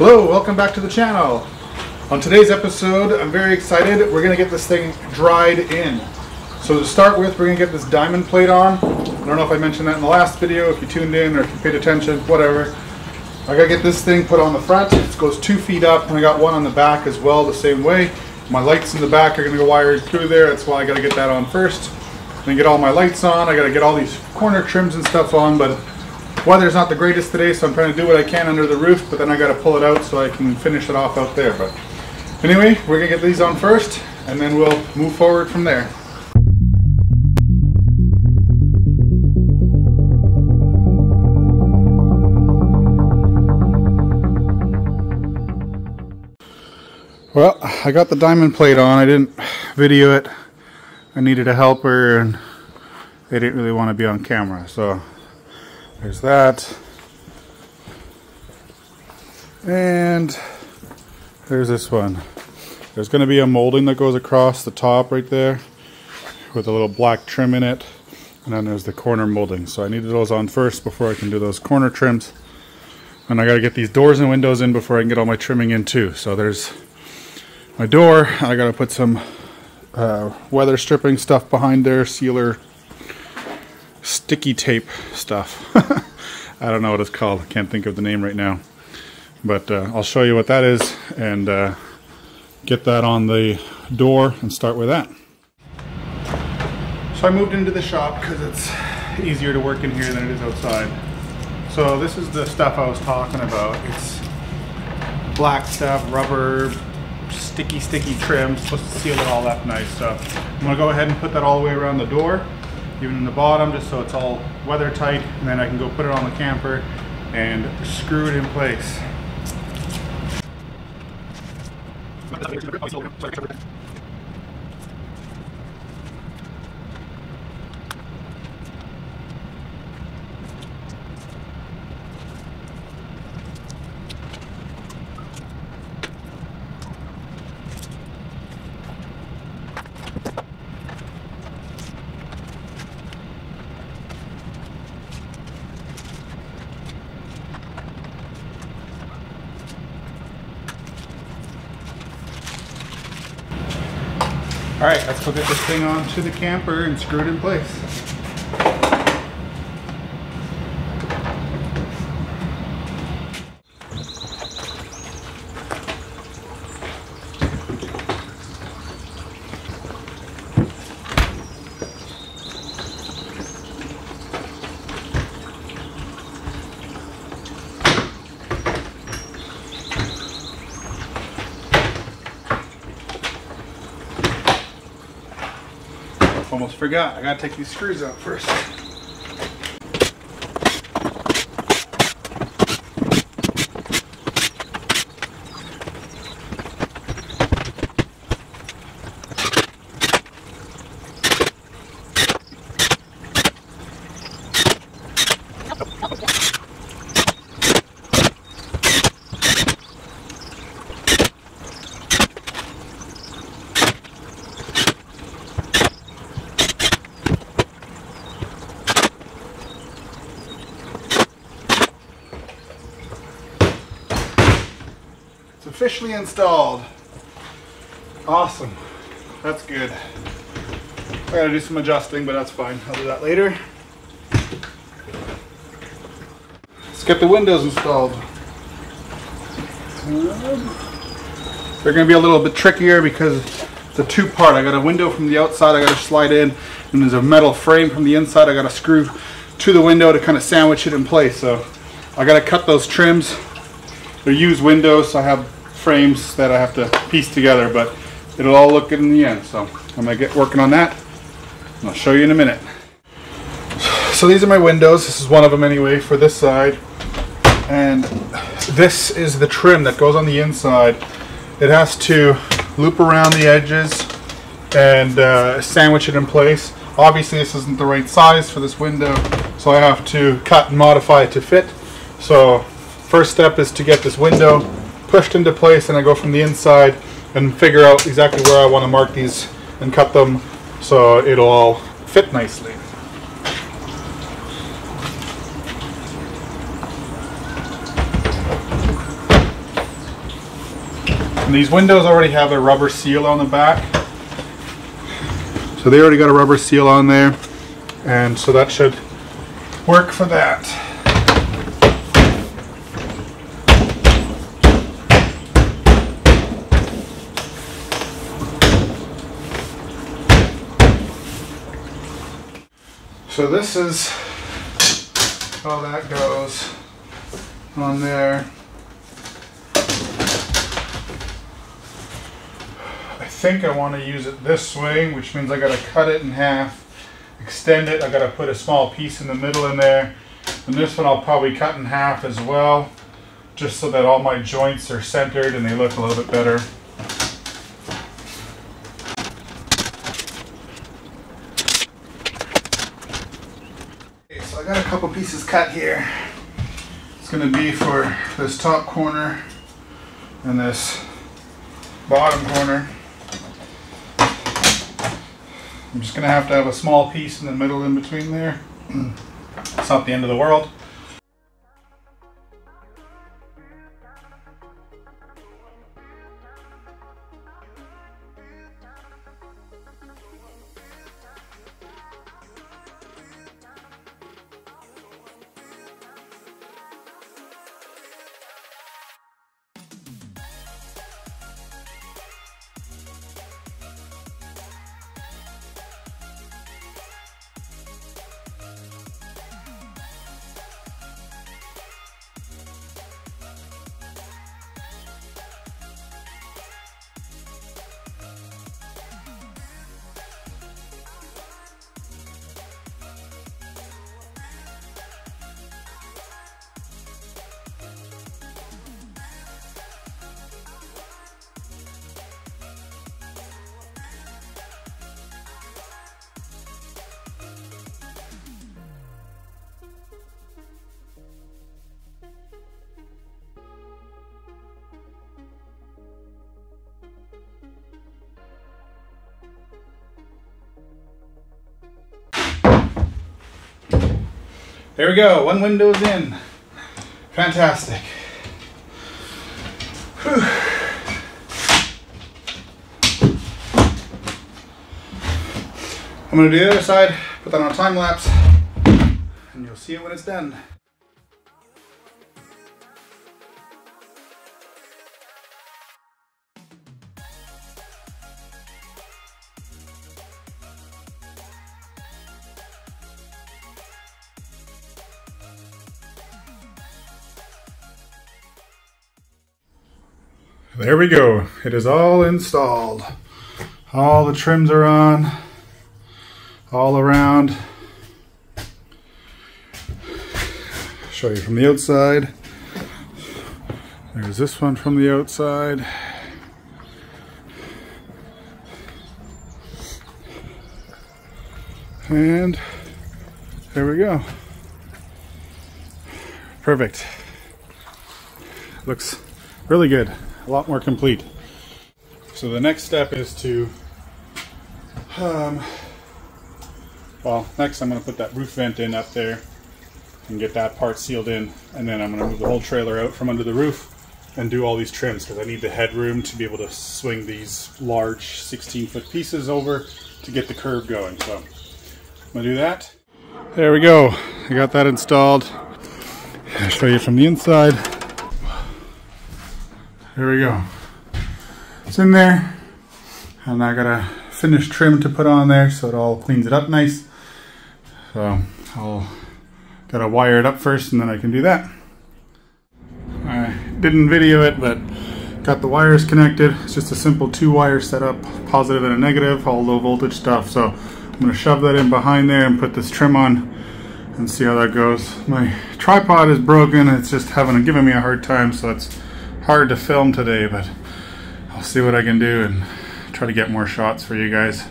Hello, welcome back to the channel. On today's episode, I'm very excited. We're gonna get this thing dried in. So to start with, we're gonna get this diamond plate on. I don't know if I mentioned that in the last video, if you tuned in or if you paid attention, whatever. I gotta get this thing put on the front. It goes two feet up, and I got one on the back as well, the same way. My lights in the back are gonna go wired through there. That's why I gotta get that on first. Then get all my lights on. I gotta get all these corner trims and stuff on, but weather's not the greatest today, so I'm trying to do what I can under the roof, but then I gotta pull it out so I can finish it off out there. But anyway, we're gonna get these on first, and then we'll move forward from there. Well, I got the diamond plate on. I didn't video it. I needed a helper and they didn't really want to be on camera. So there's that. And there's this one. There's going to be a molding that goes across the top right there with a little black trim in it. And then there's the corner molding. So I needed those on first before I can do those corner trims. And I got to get these doors and windows in before I can get all my trimming in too. So there's my door. I got to put some uh, weather stripping stuff behind there, sealer, sticky tape stuff. I don't know what it's called. I can't think of the name right now. But uh, I'll show you what that is and uh, get that on the door and start with that. So I moved into the shop because it's easier to work in here than it is outside. So this is the stuff I was talking about. It's black stuff, rubber, sticky, sticky trim, supposed to seal it all up nice. So I'm gonna go ahead and put that all the way around the door, even in the bottom, just so it's all weather tight, and then I can go put it on the camper and screw it in place. All right, let's go get this thing onto the camper and screw it in place. Forgot, I gotta take these screws out first. Officially installed. Awesome. That's good. I gotta do some adjusting, but that's fine. I'll do that later. Let's get the windows installed. They're gonna be a little bit trickier because it's a two-part. I got a window from the outside I gotta slide in, and there's a metal frame from the inside I gotta screw to the window to kind of sandwich it in place. So I gotta cut those trims they're used windows, so I have frames that I have to piece together, but it'll all look good in the end. So I'm gonna get working on that, I'll show you in a minute. So these are my windows. This is one of them anyway for this side. And this is the trim that goes on the inside. It has to loop around the edges and uh, sandwich it in place. Obviously this isn't the right size for this window, so I have to cut and modify it to fit. So First step is to get this window pushed into place and I go from the inside and figure out exactly where I want to mark these and cut them so it'll all fit nicely. And these windows already have a rubber seal on the back. So they already got a rubber seal on there. And so that should work for that. So this is how that goes on there. I think I want to use it this way, which means I got to cut it in half, extend it. I got to put a small piece in the middle in there. And this one I'll probably cut in half as well, just so that all my joints are centered and they look a little bit better. Okay, so I got a couple pieces cut here. It's going to be for this top corner and this bottom corner. I'm just going to have to have a small piece in the middle in between there. It's not the end of the world. There we go, one window's in. Fantastic. Whew. I'm gonna do the other side, put that on a time lapse, and you'll see it when it's done. There we go. It is all installed. All the trims are on, all around. Show you from the outside. There's this one from the outside. And there we go. Perfect. Looks really good a lot more complete. So the next step is to, um, well, next I'm going to put that roof vent in up there and get that part sealed in. And then I'm going to move the whole trailer out from under the roof and do all these trims because I need the headroom to be able to swing these large 16 foot pieces over to get the curb going. So I'm going to do that. There we go. I got that installed. I'll show you from the inside. There we go. It's in there. And I got a finished trim to put on there so it all cleans it up nice. So I'll gotta wire it up first and then I can do that. I didn't video it, but got the wires connected. It's just a simple two wire setup, positive and a negative, all low voltage stuff. So I'm gonna shove that in behind there and put this trim on and see how that goes. My tripod is broken. It's just having giving me a hard time, so it's hard to film today, but I'll see what I can do and try to get more shots for you guys.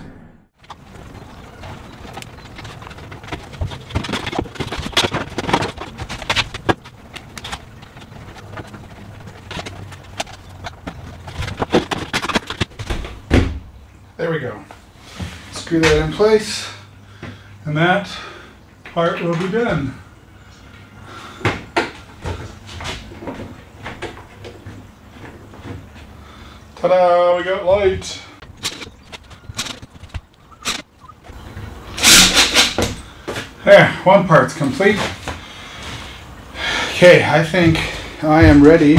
There we go. Screw that in place and that part will be done. Ta-da, we got light. There, one part's complete. Okay, I think I am ready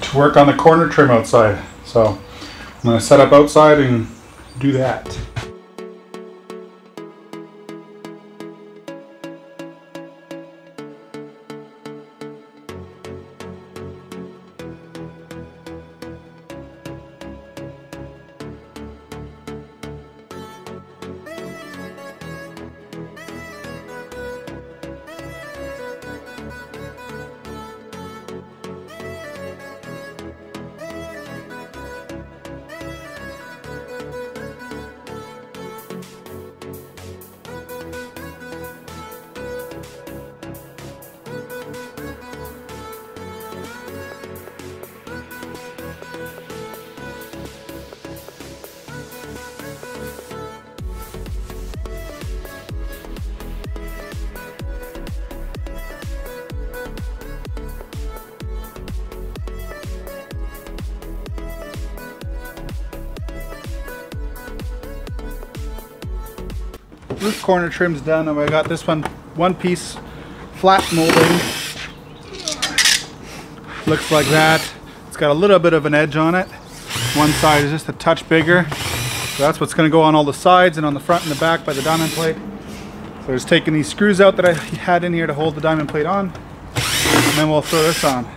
to work on the corner trim outside. So I'm gonna set up outside and do that. This corner trim's done and I got this one one piece flat molding. Looks like that. It's got a little bit of an edge on it. One side is just a touch bigger. So that's what's going to go on all the sides and on the front and the back by the diamond plate. So just taking these screws out that I had in here to hold the diamond plate on. And then we'll throw this on.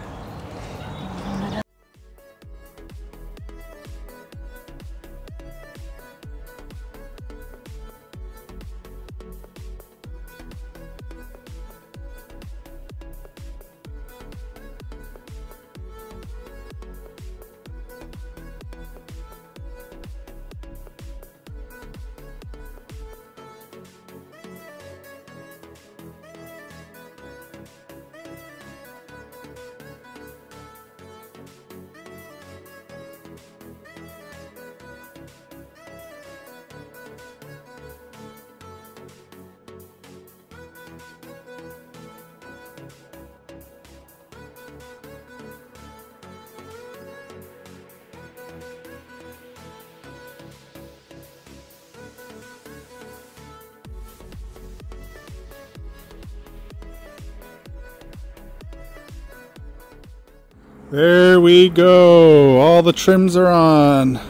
There we go. All the trims are on.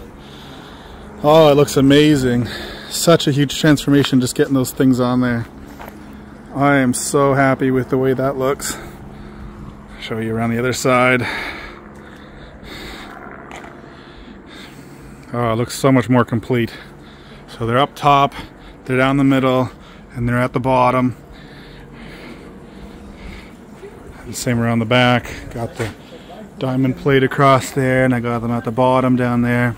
Oh, it looks amazing. Such a huge transformation just getting those things on there. I am so happy with the way that looks. Show you around the other side. Oh, it looks so much more complete. So they're up top, they're down the middle, and they're at the bottom. And same around the back. Got the diamond plate across there and I got them at the bottom down there.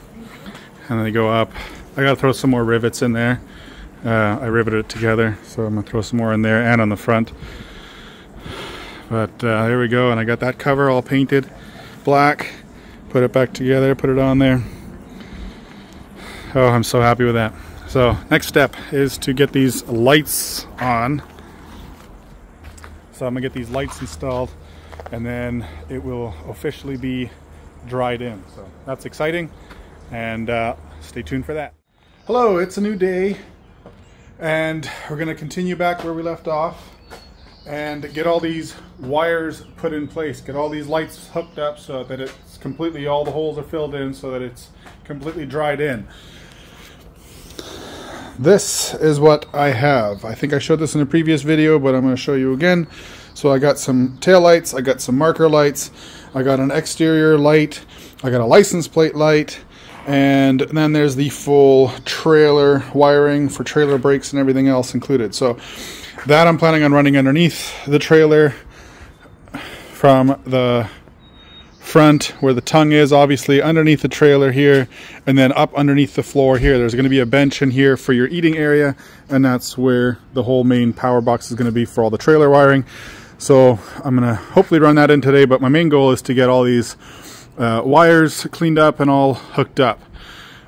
And then they go up. I gotta throw some more rivets in there. Uh, I riveted it together so I'm gonna throw some more in there and on the front. But uh, there we go and I got that cover all painted black. Put it back together put it on there. Oh I'm so happy with that. So next step is to get these lights on. So I'm gonna get these lights installed and then it will officially be dried in. So that's exciting and uh, stay tuned for that. Hello, it's a new day and we're gonna continue back where we left off and get all these wires put in place, get all these lights hooked up so that it's completely, all the holes are filled in so that it's completely dried in. This is what I have. I think I showed this in a previous video, but I'm gonna show you again. So I got some tail lights, I got some marker lights, I got an exterior light, I got a license plate light, and then there's the full trailer wiring for trailer brakes and everything else included. So that I'm planning on running underneath the trailer from the front where the tongue is obviously underneath the trailer here and then up underneath the floor here there's going to be a bench in here for your eating area and that's where the whole main power box is going to be for all the trailer wiring so I'm gonna hopefully run that in today, but my main goal is to get all these uh, wires cleaned up and all hooked up.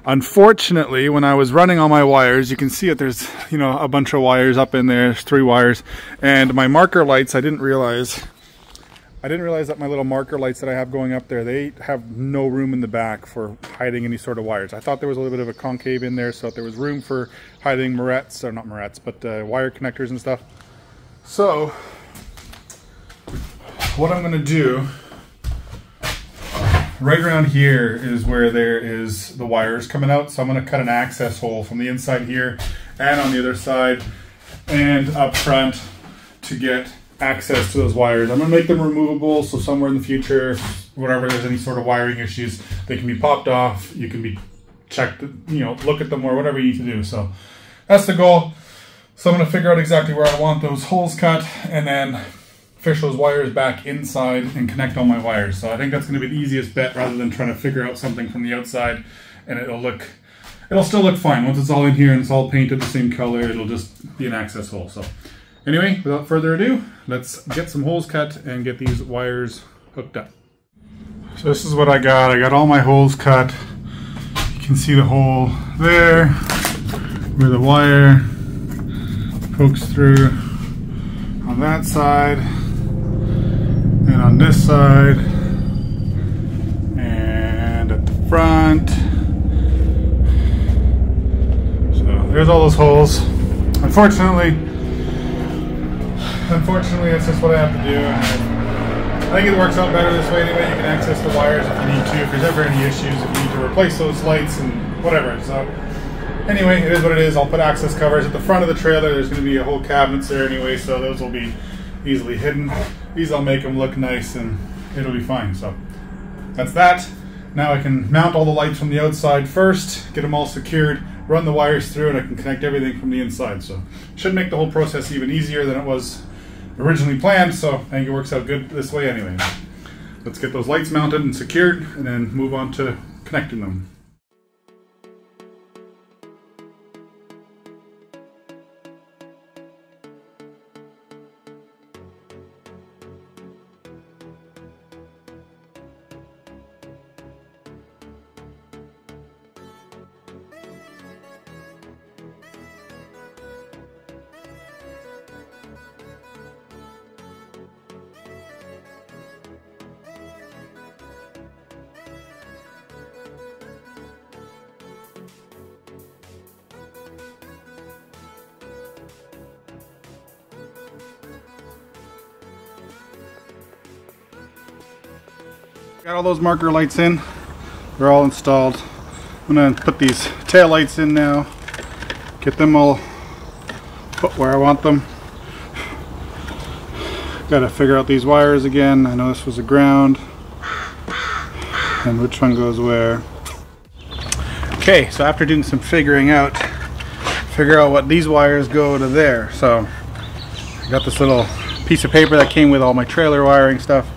Unfortunately, when I was running all my wires, you can see it, there's, you know, a bunch of wires up in there, there's three wires, and my marker lights, I didn't realize, I didn't realize that my little marker lights that I have going up there, they have no room in the back for hiding any sort of wires. I thought there was a little bit of a concave in there, so there was room for hiding marrettes, or not marrettes, but uh, wire connectors and stuff. So, what I'm gonna do, right around here is where there is the wires coming out. So I'm gonna cut an access hole from the inside here and on the other side and up front to get access to those wires. I'm gonna make them removable so somewhere in the future, whatever there's any sort of wiring issues, they can be popped off. You can be checked, you know, look at them or whatever you need to do. So that's the goal. So I'm gonna figure out exactly where I want those holes cut and then fish those wires back inside and connect all my wires. So I think that's gonna be the easiest bet rather than trying to figure out something from the outside and it'll look it'll still look fine. Once it's all in here and it's all painted the same color, it'll just be an access hole. So Anyway, without further ado, let's get some holes cut and get these wires hooked up. So this is what I got. I got all my holes cut. You can see the hole there where the wire pokes through on that side and on this side and at the front. So there's all those holes. Unfortunately, unfortunately, that's just what I have to do. I think it works out better this way anyway. You can access the wires if you need to. If there's ever any issues, if you need to replace those lights and whatever. So anyway, it is what it is. I'll put access covers at the front of the trailer. There's going to be a whole cabinets there anyway, so those will be easily hidden. These I'll make them look nice and it'll be fine. So that's that. Now I can mount all the lights from the outside first, get them all secured, run the wires through, and I can connect everything from the inside. So should make the whole process even easier than it was originally planned, so I think it works out good this way anyway. Let's get those lights mounted and secured and then move on to connecting them. Got all those marker lights in. They're all installed. I'm gonna put these tail lights in now. Get them all put where I want them. Gotta figure out these wires again. I know this was a ground. And which one goes where. Okay, so after doing some figuring out, figure out what these wires go to there. So I got this little piece of paper that came with all my trailer wiring stuff.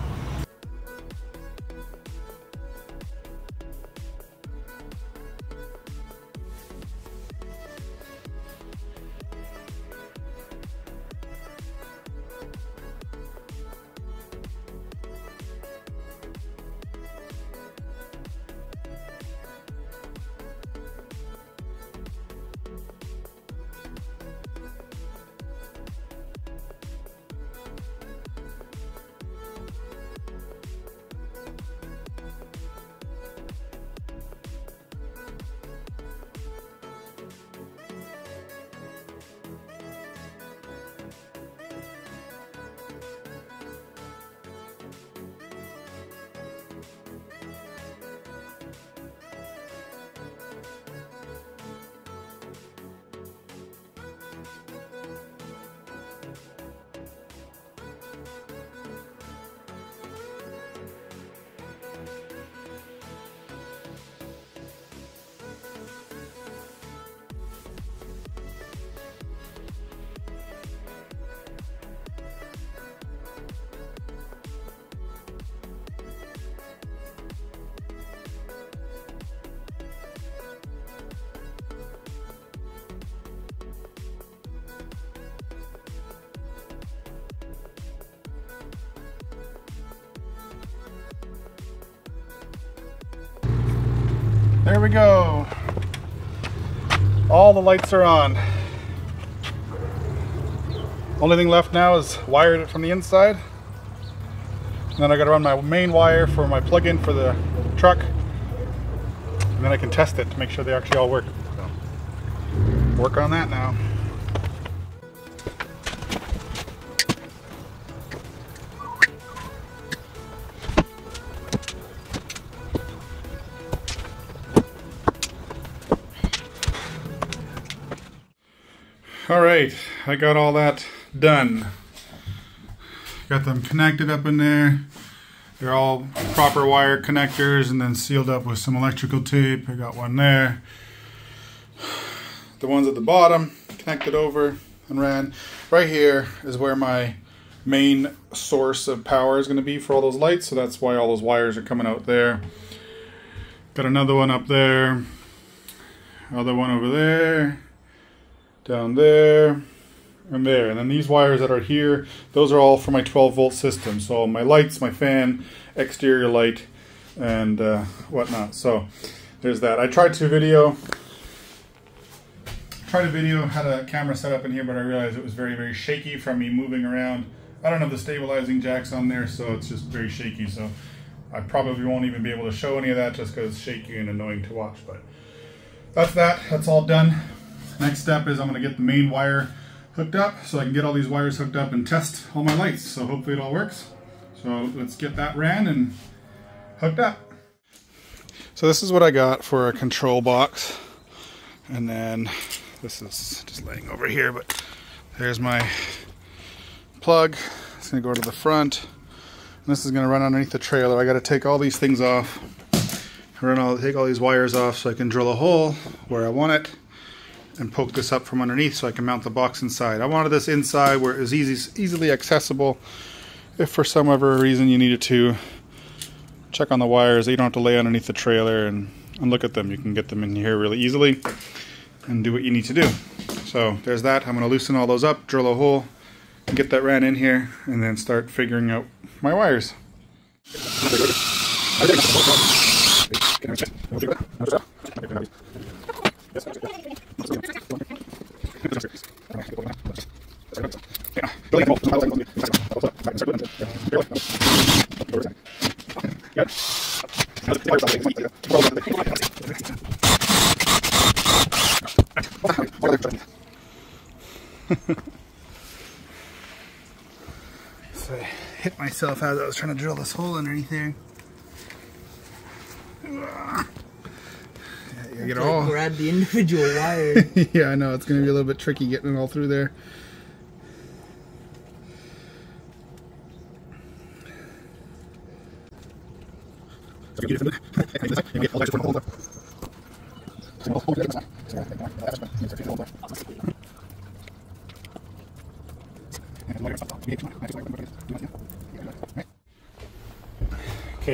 There we go. All the lights are on. Only thing left now is wire it from the inside. And then I gotta run my main wire for my plug-in for the truck. And then I can test it to make sure they actually all work. So, work on that now. All right, I got all that done. Got them connected up in there. They're all proper wire connectors and then sealed up with some electrical tape. I got one there. The ones at the bottom connected over and ran. Right here is where my main source of power is going to be for all those lights. So that's why all those wires are coming out there. Got another one up there. Other one over there down there and there. And then these wires that are here, those are all for my 12 volt system. So my lights, my fan, exterior light, and uh, whatnot. So there's that. I tried to video, tried to video, had a camera set up in here, but I realized it was very, very shaky from me moving around. I don't have the stabilizing jacks on there, so it's just very shaky. So I probably won't even be able to show any of that just because it's shaky and annoying to watch. But that's that. That's all done. Next step is I'm going to get the main wire hooked up so I can get all these wires hooked up and test all my lights. So hopefully it all works. So let's get that ran and hooked up. So this is what I got for a control box. And then this is just laying over here, but there's my plug. It's gonna go to the front. And this is gonna run underneath the trailer. I gotta take all these things off. Run all, take all these wires off so I can drill a hole where I want it and poke this up from underneath so I can mount the box inside. I wanted this inside where it was easy, easily accessible. If for some other reason you needed to check on the wires, you don't have to lay underneath the trailer and, and look at them. You can get them in here really easily and do what you need to do. So there's that. I'm going to loosen all those up, drill a hole, get that ran in here, and then start figuring out my wires. so I hit myself as I was trying to drill this hole underneath there. Yeah, get all grab the individual wire. yeah, I know it's going to be a little bit tricky getting it all through there.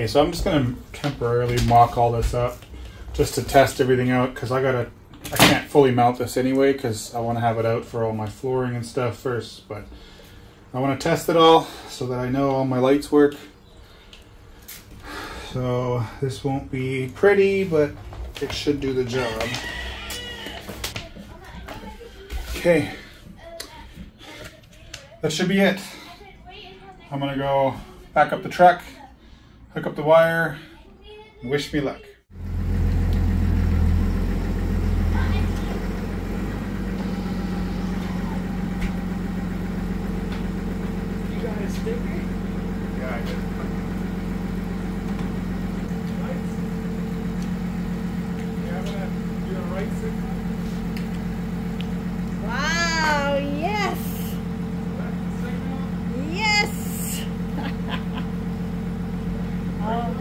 Okay, so I'm just to temporarily mock all this up just to test everything out because I gotta I can't fully mount this anyway because I want to have it out for all my flooring and stuff first but I want to test it all so that I know all my lights work. So this won't be pretty but it should do the job. Okay. That should be it. I'm gonna go back up the truck hook up the wire wish me luck Yeah, I did. wow, yes. Yes. oh.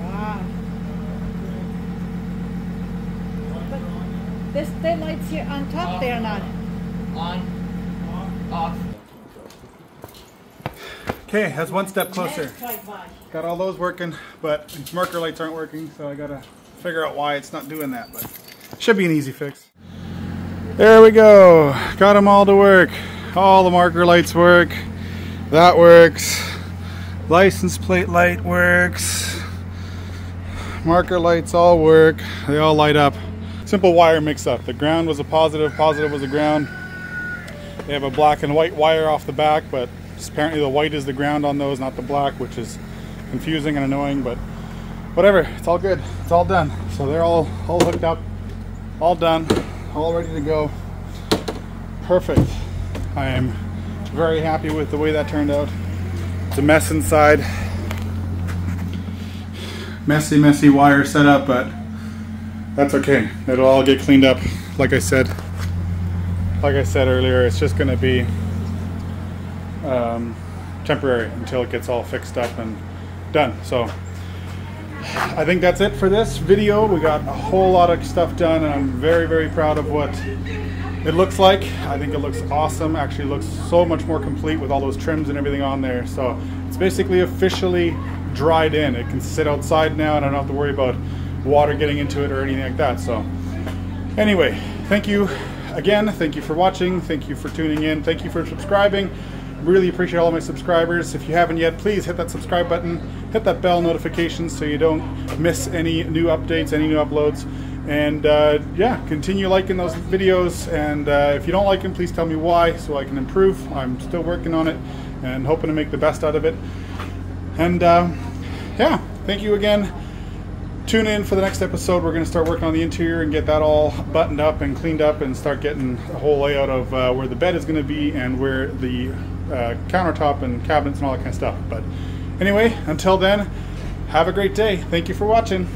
Wow. But there's lights here on top there not. On, off. Okay, that's one step closer. Let's try by. Got all those working, but these marker lights aren't working, so I gotta figure out why it's not doing that, but should be an easy fix. There we go. Got them all to work. All the marker lights work. That works. License plate light works. Marker lights all work. They all light up. Simple wire mix up. The ground was a positive, positive was a ground. They have a black and white wire off the back, but Apparently the white is the ground on those, not the black, which is confusing and annoying, but whatever. It's all good. It's all done. So they're all all hooked up, all done, all ready to go. Perfect. I am very happy with the way that turned out. It's a mess inside. Messy, messy wire setup, but that's okay. It'll all get cleaned up. Like I said, like I said earlier, it's just going to be um, temporary until it gets all fixed up and done. So I think that's it for this video. We got a whole lot of stuff done, and I'm very, very proud of what it looks like. I think it looks awesome. Actually, looks so much more complete with all those trims and everything on there. So it's basically officially dried in. It can sit outside now, and I don't have to worry about water getting into it or anything like that. So anyway, thank you again. Thank you for watching. Thank you for tuning in. Thank you for subscribing. Really appreciate all my subscribers. If you haven't yet, please hit that subscribe button, hit that bell notification so you don't miss any new updates, any new uploads. And uh, yeah, continue liking those videos. And uh, if you don't like them, please tell me why so I can improve. I'm still working on it and hoping to make the best out of it. And uh, yeah, thank you again. Tune in for the next episode. We're going to start working on the interior and get that all buttoned up and cleaned up and start getting a whole layout of uh, where the bed is going to be and where the uh, countertop and cabinets and all that kind of stuff. But anyway, until then, have a great day. Thank you for watching.